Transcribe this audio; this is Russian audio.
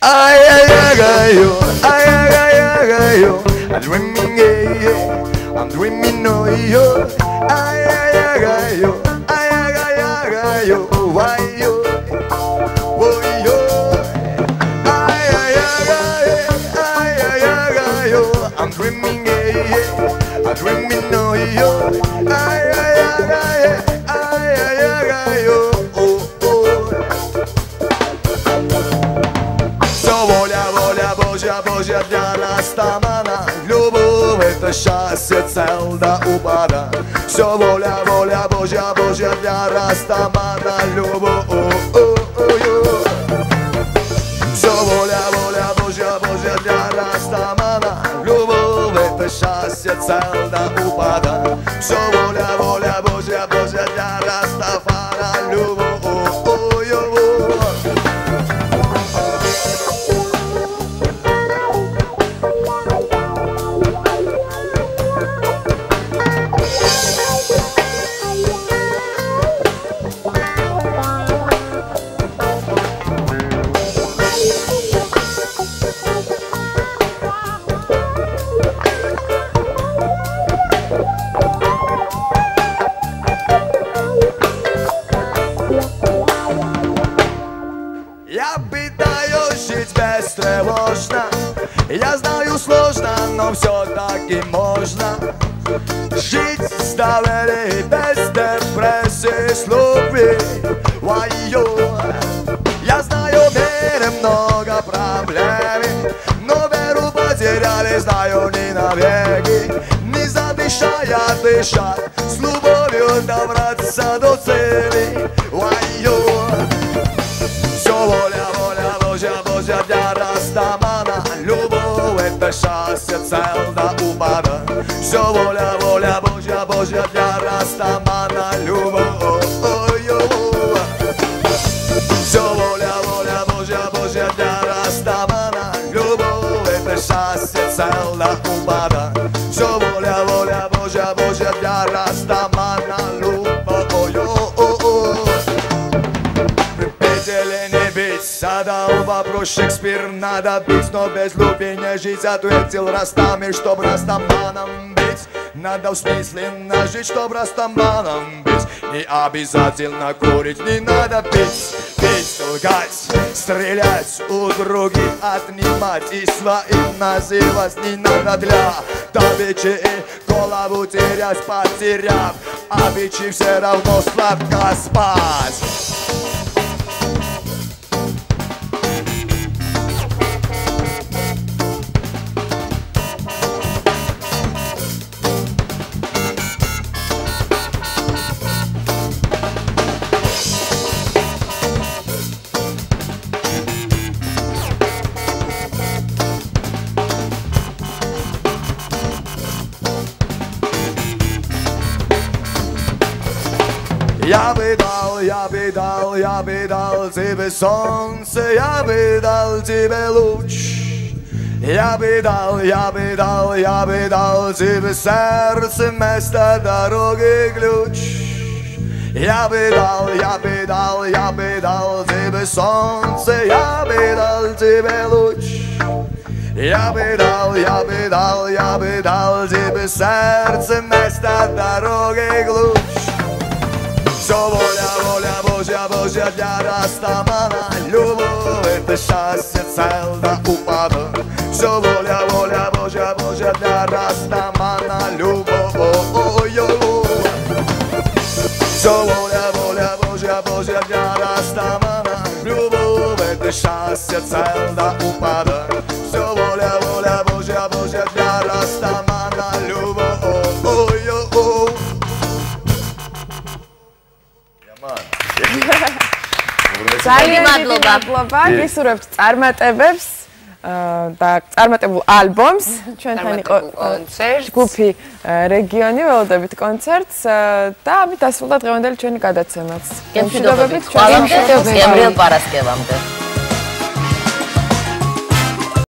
Ay, ay, agayo, ay, ay, agayo. I'm dreaming, yeah, yeah. I'm dreaming, oh, yo. Ay, ay, agayo, ay, ay, agayo. Why, yo? Божья для Растамана Любовь это счастье цел до упада Все воля, воля Божья, Божья для Растамана Любовь Все Любовь это счастье цел бестревожно Я знаю сложно, но все-таки можно. Жить с доверием без депрессии с любви Я знаю, в мире много проблем Но веру потеряли, знаю, не навеки. Не задышая дышать С любовью добраться до Счастье цел до упада Все воля, воля Божья, Божья для Растамана задал вопрос Шекспир Надо бить, но без любви не жить Ответил Растамир, чтоб Растаманом быть. Надо в смысле жить, чтоб Растаманом быть. Не обязательно курить, не надо пить Пить, лгать, стрелять у других Отнимать и своим называть Не надо для добычи. И голову терять Потеряв обычай все равно сладко спать Jāpiedāl, jāpiedāl, jāpiedāl dzīve sons, jāpiedāl dzīve lūč. Jāpiedāl, jāpiedāl, jāpiedāl dzīve sērs, mēs tā darogi gļuč. Jāpiedāl, jāpiedāl, jāpiedāl dzīve sons, jāpiedāl dzīve lūč. Jāpiedāl, jāpiedāl, jāpiedāl dzīve sērs, mēs tā darogi gļuč. Все воля, воля Божья, Божья для Растамана Любовь это счастье цел до упада Все воля, воля Божья, Божья для Растамана Любовь Все воля, воля Божья, Божья для Растамана Любовь это счастье цел до упада ძალიან დიდი მადლობა. გისურვებთ წარმატებებს და წარმატებულ ალბომს. ჩვენთან იყო კონცერტი, ჯგუფი რეგიონი ველოდებით კონცერტს და ამით დასრულდა დღევანდელი ჩვენი გადაცემაც. გემშვიდობებით, ყველამ შემდგომ პარასკევამდე.